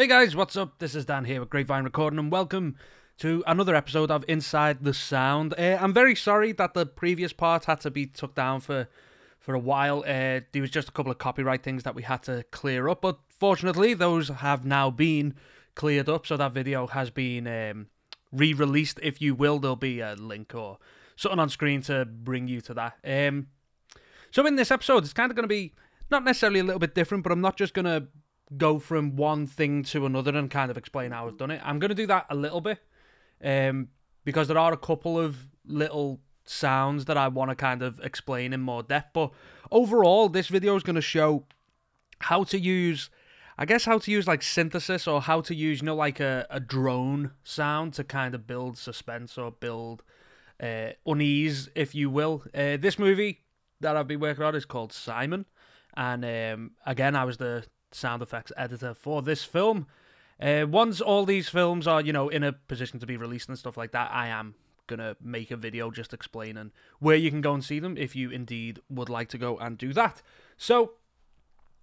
Hey guys, what's up? This is Dan here with Grapevine Recording, and welcome to another episode of Inside the Sound. Uh, I'm very sorry that the previous part had to be took down for for a while. Uh, there was just a couple of copyright things that we had to clear up, but fortunately, those have now been cleared up. So that video has been um, re-released, if you will. There'll be a link or something on screen to bring you to that. Um, so in this episode, it's kind of going to be not necessarily a little bit different, but I'm not just going to go from one thing to another and kind of explain how I've done it. I'm going to do that a little bit um, because there are a couple of little sounds that I want to kind of explain in more depth. But overall, this video is going to show how to use, I guess, how to use like synthesis or how to use, you know, like a, a drone sound to kind of build suspense or build uh, unease, if you will. Uh, this movie that I've been working on is called Simon. And um, again, I was the sound effects editor for this film. Uh, once all these films are, you know, in a position to be released and stuff like that, I am gonna make a video just explaining where you can go and see them if you indeed would like to go and do that. So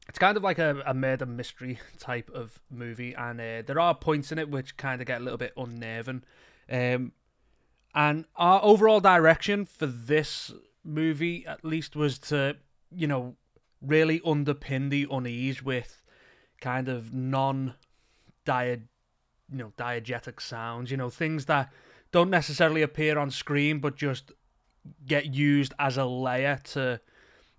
it's kind of like a, a murder mystery type of movie, and uh, there are points in it which kind of get a little bit unnerving. Um, and our overall direction for this movie, at least, was to, you know, really underpin the unease with kind of non you know diegetic sounds you know things that don't necessarily appear on screen but just get used as a layer to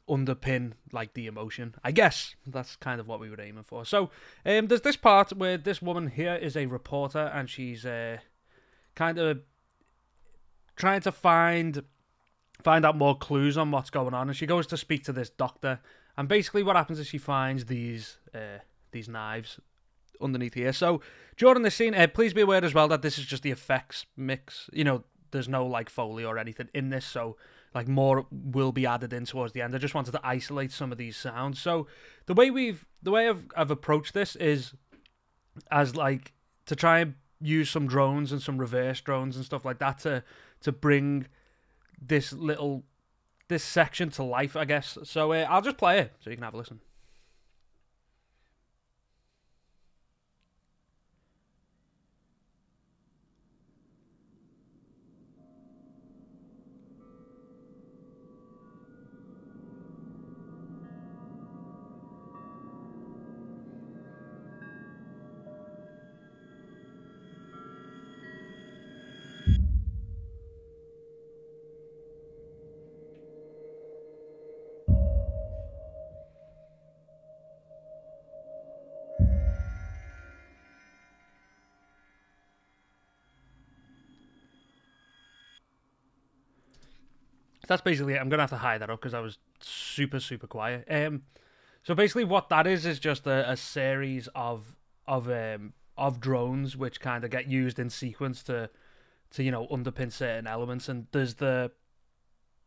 underpin like the emotion. I guess that's kind of what we were aiming for. So um there's this part where this woman here is a reporter and she's uh kind of trying to find find out more clues on what's going on. And she goes to speak to this doctor and basically what happens is she finds these uh these knives underneath here. So during the scene, uh, please be aware as well that this is just the effects mix. You know, there's no like foley or anything in this, so like more will be added in towards the end. I just wanted to isolate some of these sounds. So the way we've the way I've I've approached this is as like to try and use some drones and some reverse drones and stuff like that to to bring this little this section to life, I guess. So uh, I'll just play it so you can have a listen. That's basically it. I'm gonna have to hide that up because I was super super quiet. Um, so basically, what that is is just a, a series of of um of drones which kind of get used in sequence to to you know underpin certain elements. And there's the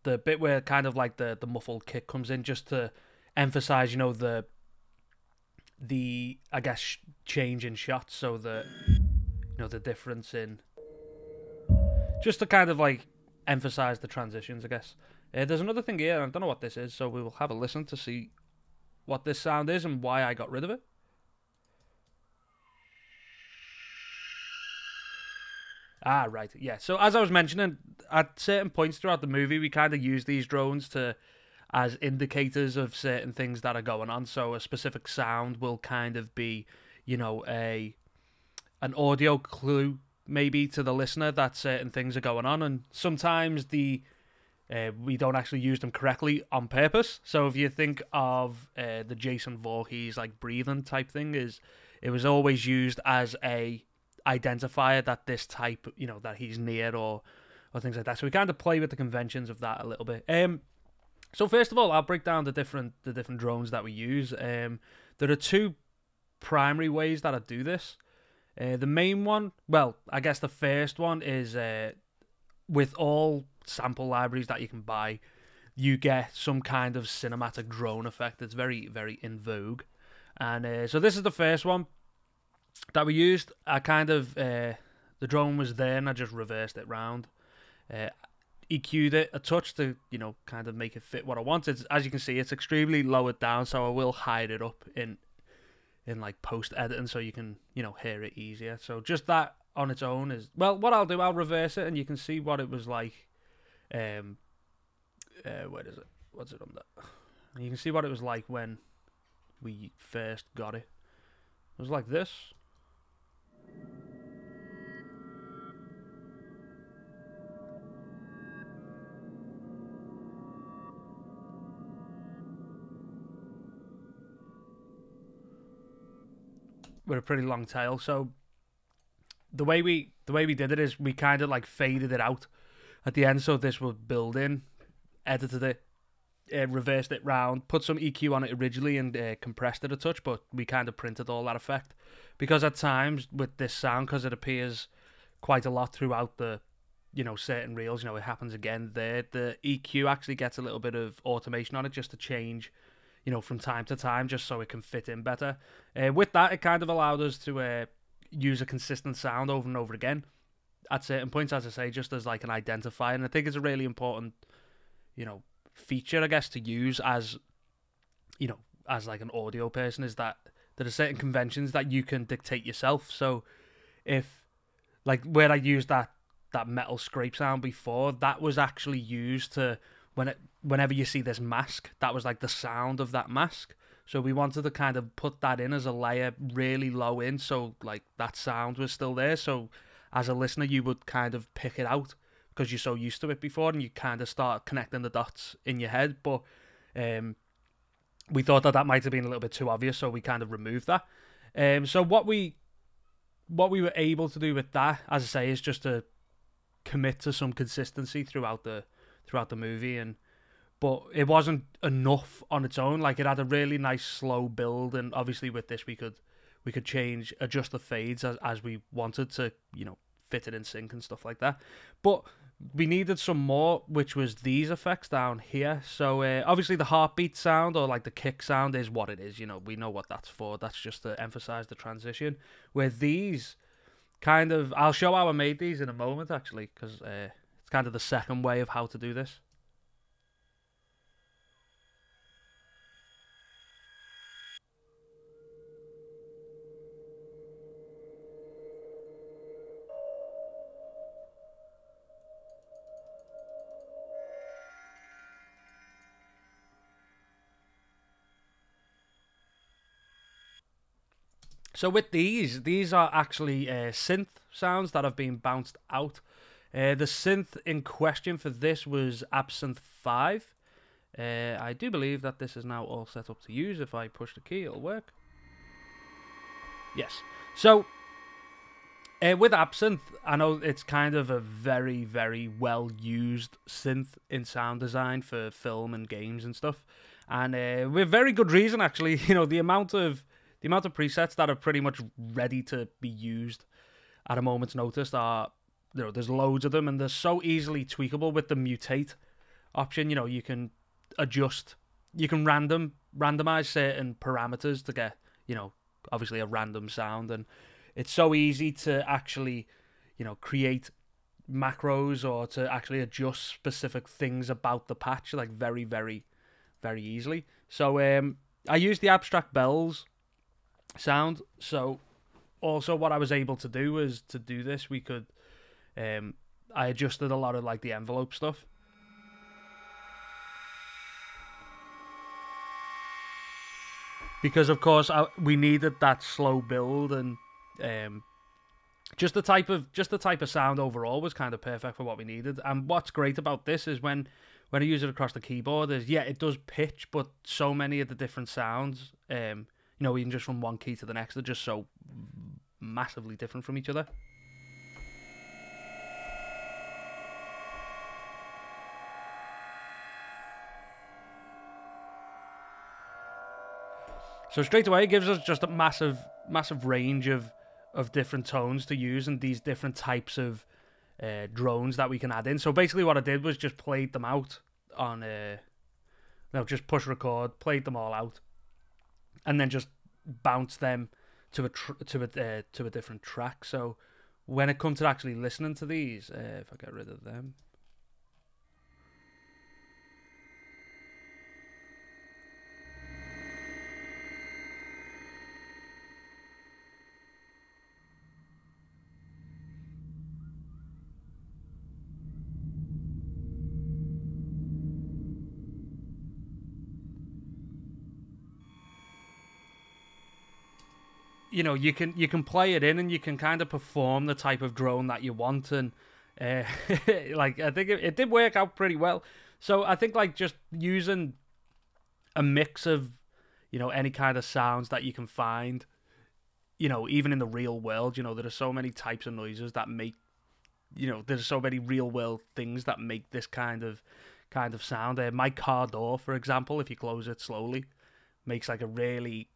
the bit where kind of like the the muffled kick comes in just to emphasize you know the the I guess change in shots. So the you know the difference in just to kind of like emphasize the transitions, I guess. Uh, there's another thing here, and I don't know what this is, so we will have a listen to see what this sound is and why I got rid of it. Ah, right. Yeah. So as I was mentioning, at certain points throughout the movie, we kind of use these drones to as indicators of certain things that are going on. So a specific sound will kind of be, you know, a an audio clue maybe to the listener that certain things are going on, and sometimes the uh, we don't actually use them correctly on purpose. So if you think of uh, the Jason Voorhees like breathing type thing, is it was always used as a identifier that this type, you know, that he's near or or things like that. So we kind of play with the conventions of that a little bit. Um, so first of all, I'll break down the different the different drones that we use. Um, there are two primary ways that I do this. Uh, the main one, well, I guess the first one is uh, with all sample libraries that you can buy, you get some kind of cinematic drone effect. that's very, very in vogue. And uh, so this is the first one that we used. I kind of, uh, the drone was there and I just reversed it round. Uh, EQ'd it a touch to, you know, kind of make it fit what I wanted. As you can see, it's extremely lowered down, so I will hide it up in in like post editing so you can you know hear it easier. So just that on its own is well. What I'll do, I'll reverse it and you can see what it was like. Um, uh, where is it? What's it on that? You can see what it was like when we first got it. It was like this. With a pretty long tail. So the way we the way we did it is we kind of like faded it out at the end. So this would build in, edited it, uh, reversed it round, put some EQ on it originally, and uh, compressed it a touch. But we kind of printed all that effect because at times with this sound, because it appears quite a lot throughout the you know certain reels you know it happens again there the eq actually gets a little bit of automation on it just to change you know, from time to time, just so it can fit in better. Uh, with that, it kind of allowed us to uh, use a consistent sound over and over again at certain points, as I say, just as like an identifier. And I think it's a really important, you know, feature, I guess, to use as, you know, as like an audio person is that there are certain conventions that you can dictate yourself. So if, like, where I used that that metal scrape sound before, that was actually used to when it whenever you see this mask, that was like the sound of that mask. So we wanted to kind of put that in as a layer really low in, so like that sound was still there. So as a listener, you would kind of pick it out because you're so used to it before, and you kind of start connecting the dots in your head. But um, we thought that that might have been a little bit too obvious, so we kind of removed that. Um, so what we what we were able to do with that, as I say, is just to commit to some consistency throughout the throughout the movie and but it wasn't enough on its own. Like it had a really nice slow build and obviously with this we could we could change adjust the fades as, as we wanted to you know fit it in sync and stuff like that. But we needed some more which was these effects down here. So uh, obviously the heartbeat sound or like the kick sound is what it is you know we know what that's for. That's just to emphasize the transition. Where these kind of i'll show how i made these in a moment actually because uh, kind of the second way of how to do this. So with these, these are actually uh, synth sounds that have been bounced out uh, the synth in question for this was Absynth 5. Uh, I do believe that this is now all set up to use. If I push the key, it'll work. Yes. So, uh, with Absynth, I know it's kind of a very, very well used synth in sound design for film and games and stuff. And uh, with very good reason, actually. You know, the amount of the amount of presets that are pretty much ready to be used at a moment's notice are you know, there's loads of them, and they're so easily tweakable with the mutate option. You know, you can adjust, you can random randomize certain parameters to get, you know, obviously a random sound, and it's so easy to actually, you know, create macros or to actually adjust specific things about the patch like very very very easily. So um i use the abstract bells sound. So also what i was able to do was to do this. We could um, I adjusted a lot of like the envelope stuff. Because of course I, we needed that slow build and um, just the type of just the type of sound overall was kind of perfect for what we needed. And what's great about this is when when I use it across the keyboard is yeah it does pitch, but so many of the different sounds, um, you know, even just from one key to the next, they're just so massively different from each other. So straight away, it gives us just a massive, massive range of of different tones to use and these different types of uh, drones that we can add in. So basically, what I did was just played them out on uh, no, just push record, played them all out, and then just bounce them to a to a uh, to a different track. So when it comes to actually listening to these, uh, if I get rid of them. You know you can you can play it in and you can kind of perform the type of drone that you want and uh, like I think it, it did work out pretty well. So I think like just using a mix of you know any kind of sounds that you can find you know even in the real world you know there are so many types of noises that make you know there's so many real world things that make this kind of kind of sound uh, my car door for example if you close it slowly makes like a really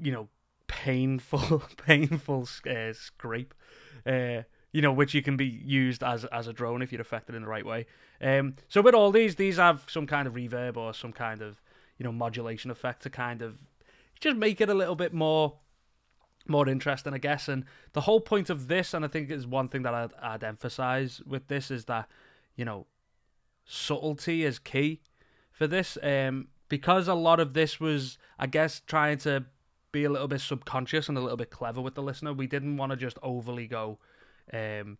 you know painful painful uh, scrape uh, you know which you can be used as as a drone if you're affected in the right way um so with all these these have some kind of reverb or some kind of you know modulation effect to kind of just make it a little bit more more interesting, I guess. And the whole point of this, and I think is one thing that I'd, I'd emphasize with this, is that you know subtlety is key for this. Um, because a lot of this was, I guess, trying to be a little bit subconscious and a little bit clever with the listener. We didn't want to just overly go, um,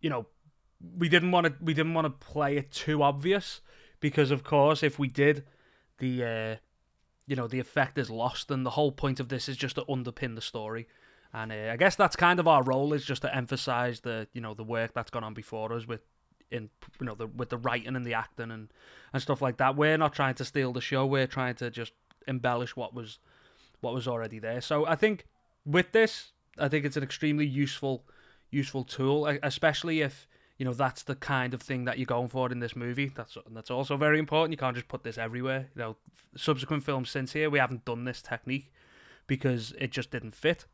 you know, we didn't want to we didn't want to play it too obvious because, of course, if we did, the uh, you know the effect is lost, and the whole point of this is just to underpin the story. And uh, I guess that's kind of our role is just to emphasize the you know the work that's gone on before us with in you know the with the writing and the acting and and stuff like that. We're not trying to steal the show. We're trying to just embellish what was what was already there. So I think with this, I think it's an extremely useful useful tool, especially if you know that's the kind of thing that you're going for in this movie. That's that's also very important. You can't just put this everywhere. You know, subsequent films since here we haven't done this technique because it just didn't fit.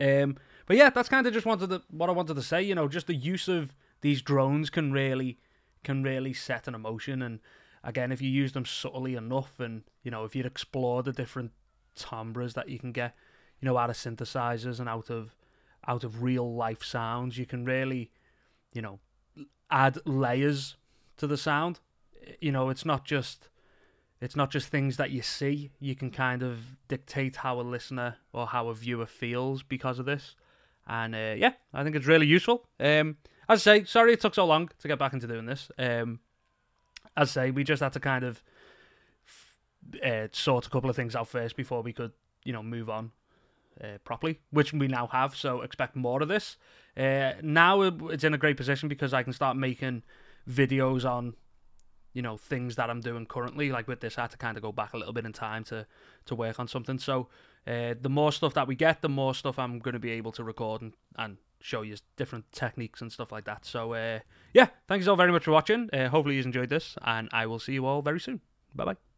Um, but yeah, that's kind of just wanted to, what I wanted to say. You know, just the use of these drones can really can really set an emotion. And again, if you use them subtly enough, and you know, if you explore the different timbres that you can get, you know, out of synthesizers and out of out of real life sounds, you can really you know, add layers to the sound. You know, it's not just it's not just things that you see. You can kind of dictate how a listener or how a viewer feels because of this. And uh, yeah, I think it's really useful. Um, as I say, sorry it took so long to get back into doing this. Um, as I say, we just had to kind of uh, sort a couple of things out first before we could, you know, move on uh, properly, which we now have. So expect more of this. Uh, now it's in a great position because I can start making videos on, you know, things that I'm doing currently. Like with this, I had to kind of go back a little bit in time to to work on something. So uh, the more stuff that we get, the more stuff I'm going to be able to record and, and show you different techniques and stuff like that. So uh, yeah, thanks all very much for watching. Uh, hopefully you enjoyed this, and I will see you all very soon. Bye bye.